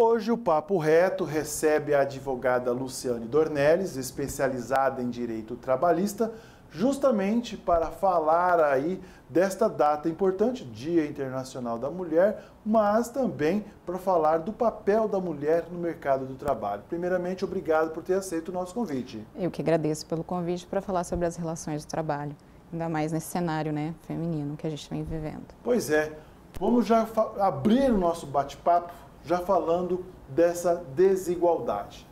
Hoje o Papo Reto recebe a advogada Luciane Dornelles, especializada em direito trabalhista, justamente para falar aí desta data importante, Dia Internacional da Mulher, mas também para falar do papel da mulher no mercado do trabalho. Primeiramente, obrigado por ter aceito o nosso convite. Eu que agradeço pelo convite para falar sobre as relações de trabalho, ainda mais nesse cenário né, feminino que a gente vem vivendo. Pois é, vamos já abrir o nosso bate-papo já falando dessa desigualdade.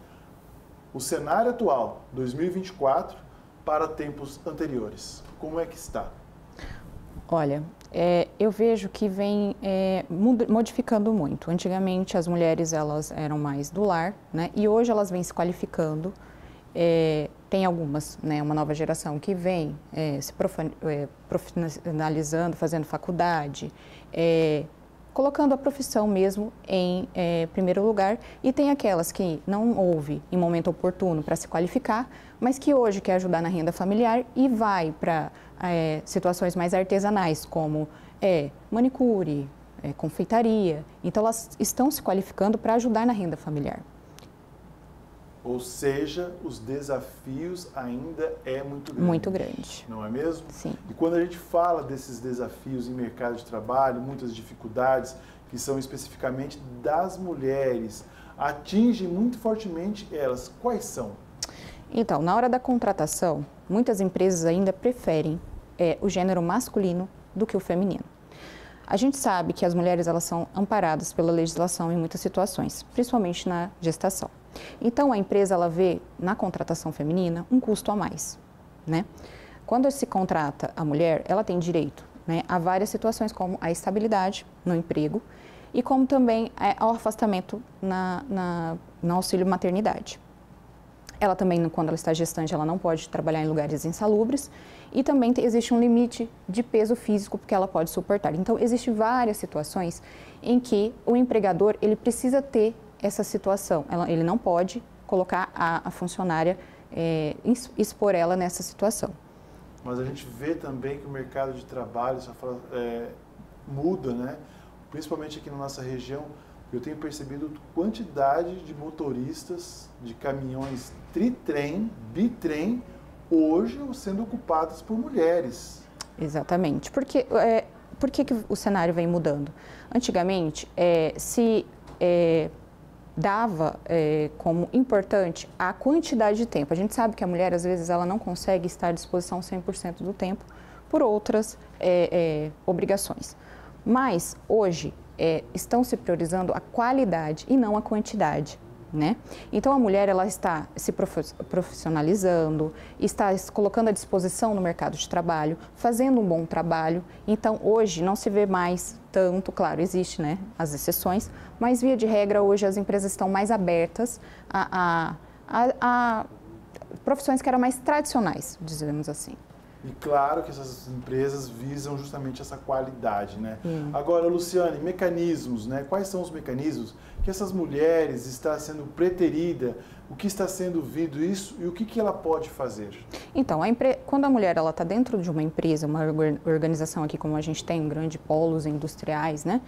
O cenário atual, 2024, para tempos anteriores, como é que está? Olha, é, eu vejo que vem é, modificando muito. Antigamente as mulheres elas eram mais do lar, né? E hoje elas vêm se qualificando. É, tem algumas, né? Uma nova geração que vem é, se é, profissionalizando, fazendo faculdade, é, colocando a profissão mesmo em é, primeiro lugar. E tem aquelas que não houve em momento oportuno para se qualificar, mas que hoje quer ajudar na renda familiar e vai para é, situações mais artesanais, como é, manicure, é, confeitaria. Então, elas estão se qualificando para ajudar na renda familiar. Ou seja, os desafios ainda é muito grande. Muito grande. Não é mesmo? Sim. E quando a gente fala desses desafios em mercado de trabalho, muitas dificuldades que são especificamente das mulheres, atingem muito fortemente elas. Quais são? Então, na hora da contratação, muitas empresas ainda preferem é, o gênero masculino do que o feminino. A gente sabe que as mulheres elas são amparadas pela legislação em muitas situações, principalmente na gestação. Então a empresa ela vê na contratação feminina um custo a mais, né? Quando se contrata a mulher, ela tem direito né, a várias situações, como a estabilidade no emprego e como também é, ao afastamento na, na, no auxílio maternidade. Ela também, quando ela está gestante, ela não pode trabalhar em lugares insalubres e também existe um limite de peso físico que ela pode suportar. Então, existem várias situações em que o empregador ele precisa ter essa situação. Ela, ele não pode colocar a, a funcionária, é, expor ela nessa situação. Mas a gente vê também que o mercado de trabalho é, muda, né? principalmente aqui na nossa região. Eu tenho percebido quantidade de motoristas de caminhões tritrem, bitrem, hoje sendo ocupados por mulheres. Exatamente. Porque, é, por que, que o cenário vem mudando? Antigamente, é, se é, dava é, como importante a quantidade de tempo. A gente sabe que a mulher, às vezes, ela não consegue estar à disposição 100% do tempo por outras é, é, obrigações. Mas, hoje, é, estão se priorizando a qualidade e não a quantidade. Né? Então a mulher ela está se profissionalizando, está se colocando à disposição no mercado de trabalho, fazendo um bom trabalho. Então hoje não se vê mais tanto, claro, existe né, as exceções, mas via de regra hoje as empresas estão mais abertas a, a, a, a profissões que eram mais tradicionais, dizemos assim. E claro que essas empresas visam justamente essa qualidade, né? Hum. Agora, Luciane, mecanismos, né? Quais são os mecanismos que essas mulheres estão sendo preterida, o que está sendo visto isso e o que, que ela pode fazer? Então, a empre... quando a mulher ela está dentro de uma empresa, uma organização aqui como a gente tem, um grande polos industriais, né?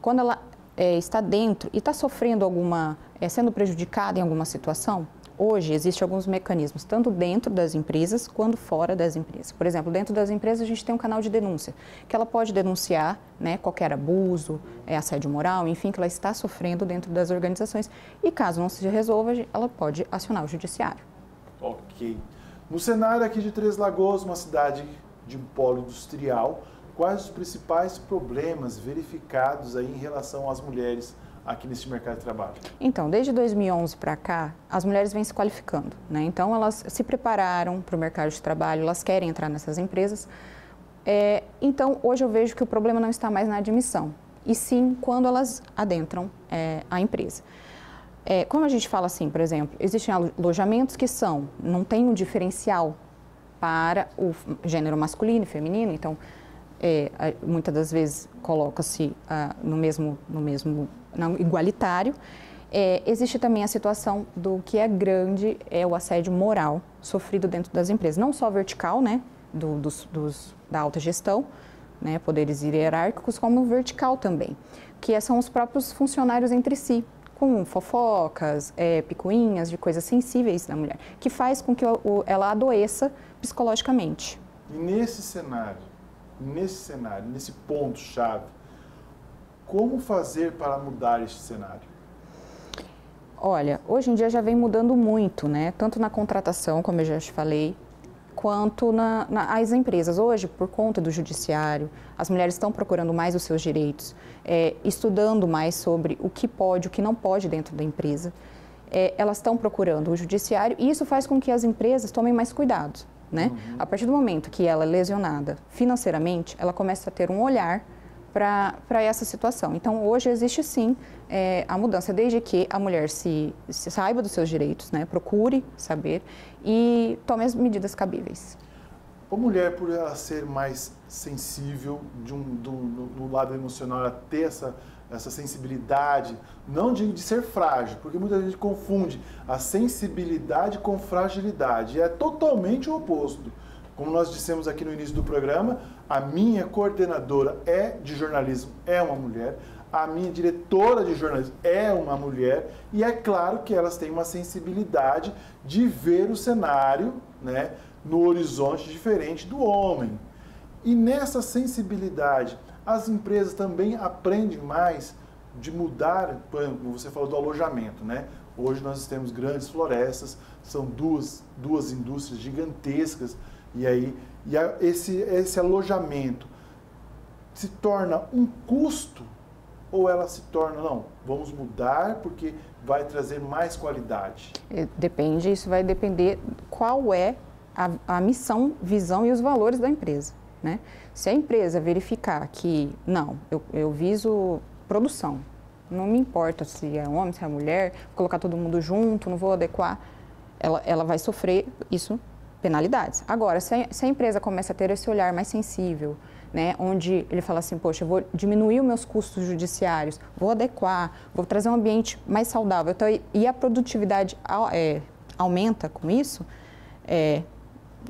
Quando ela é, está dentro e está sofrendo alguma, é, sendo prejudicada em alguma situação, Hoje existem alguns mecanismos, tanto dentro das empresas quanto fora das empresas. Por exemplo, dentro das empresas a gente tem um canal de denúncia, que ela pode denunciar né, qualquer abuso, é, assédio moral, enfim, que ela está sofrendo dentro das organizações. E caso não se resolva, ela pode acionar o judiciário. Ok. No cenário aqui de Três Lagoas, uma cidade de um polo industrial, quais os principais problemas verificados aí em relação às mulheres aqui nesse mercado de trabalho? Então, desde 2011 para cá, as mulheres vêm se qualificando. Né? Então, elas se prepararam para o mercado de trabalho, elas querem entrar nessas empresas. É, então, hoje eu vejo que o problema não está mais na admissão, e sim quando elas adentram é, a empresa. É, como a gente fala assim, por exemplo, existem alojamentos que são, não tem um diferencial para o gênero masculino e feminino, então é, muitas das vezes coloca-se ah, no mesmo, no mesmo não, igualitário. É, existe também a situação do que é grande, é o assédio moral sofrido dentro das empresas, não só vertical, né, do, dos, dos, da alta gestão, né, poderes hierárquicos, como vertical também, que são os próprios funcionários entre si, com fofocas, é, picuinhas, de coisas sensíveis da mulher, que faz com que o, ela adoeça psicologicamente. E nesse cenário, nesse cenário, nesse ponto-chave, como fazer para mudar este cenário? Olha, hoje em dia já vem mudando muito, né? Tanto na contratação, como eu já te falei, quanto na, nas empresas. Hoje, por conta do judiciário, as mulheres estão procurando mais os seus direitos, é, estudando mais sobre o que pode, o que não pode dentro da empresa. É, elas estão procurando o judiciário e isso faz com que as empresas tomem mais cuidado. Né? Uhum. A partir do momento que ela é lesionada financeiramente, ela começa a ter um olhar para essa situação. Então, hoje existe sim é, a mudança, desde que a mulher se, se, saiba dos seus direitos, né, procure saber e tome as medidas cabíveis. A mulher, por ela ser mais sensível de um, do, do lado emocional, ela ter essa, essa sensibilidade, não de, de ser frágil, porque muita gente confunde a sensibilidade com fragilidade, é totalmente o oposto. Como nós dissemos aqui no início do programa, a minha coordenadora é de jornalismo, é uma mulher, a minha diretora de jornalismo é uma mulher, e é claro que elas têm uma sensibilidade de ver o cenário né, no horizonte diferente do homem. E nessa sensibilidade, as empresas também aprendem mais de mudar, como você falou do alojamento, né? Hoje nós temos grandes florestas, são duas, duas indústrias gigantescas e aí e a, esse, esse alojamento se torna um custo ou ela se torna, não, vamos mudar porque vai trazer mais qualidade? É, depende, isso vai depender qual é a, a missão, visão e os valores da empresa. Né? Se a empresa verificar que, não, eu, eu viso produção, não me importa se é homem, se é mulher, colocar todo mundo junto, não vou adequar, ela, ela vai sofrer isso penalidades. Agora, se a, se a, empresa começa a ter esse olhar mais sensível, né, onde ele fala assim, poxa, eu vou diminuir os meus custos judiciários, vou adequar, vou trazer um ambiente mais saudável, então, e a produtividade é, aumenta com isso, é,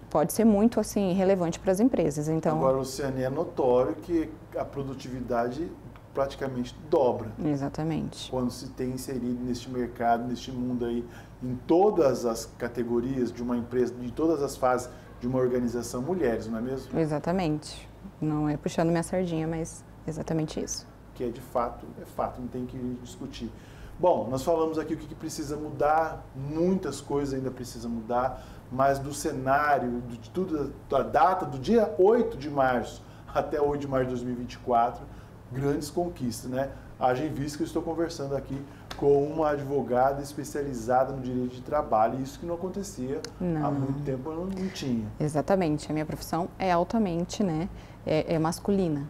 pode ser muito assim relevante para as empresas. Então, Agora, Luciane, é notório que a produtividade praticamente dobra. Exatamente. Quando se tem inserido neste mercado, neste mundo aí, em todas as categorias de uma empresa, de todas as fases de uma organização, mulheres, não é mesmo? Exatamente. Não é puxando minha sardinha, mas exatamente isso. Que é de fato, é fato, não tem que discutir. Bom, nós falamos aqui o que precisa mudar, muitas coisas ainda precisam mudar, mas do cenário, de tudo, da data do dia 8 de março até 8 de março de 2024, grandes conquistas, né? Haja em vista que eu estou conversando aqui com uma advogada especializada no direito de trabalho, e isso que não acontecia não. há muito tempo, não, não tinha. Exatamente, a minha profissão é altamente né, é, é masculina.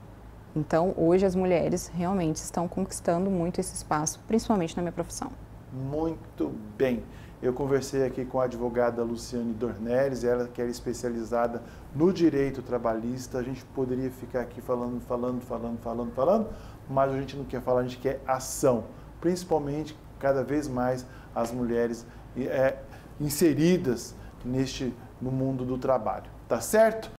Então, hoje as mulheres realmente estão conquistando muito esse espaço, principalmente na minha profissão. Muito bem. Eu conversei aqui com a advogada Luciane Dornelles, ela que era especializada no direito trabalhista. A gente poderia ficar aqui falando, falando, falando, falando, falando, mas a gente não quer falar, a gente quer ação. Principalmente, cada vez mais, as mulheres é, inseridas neste, no mundo do trabalho. Tá certo?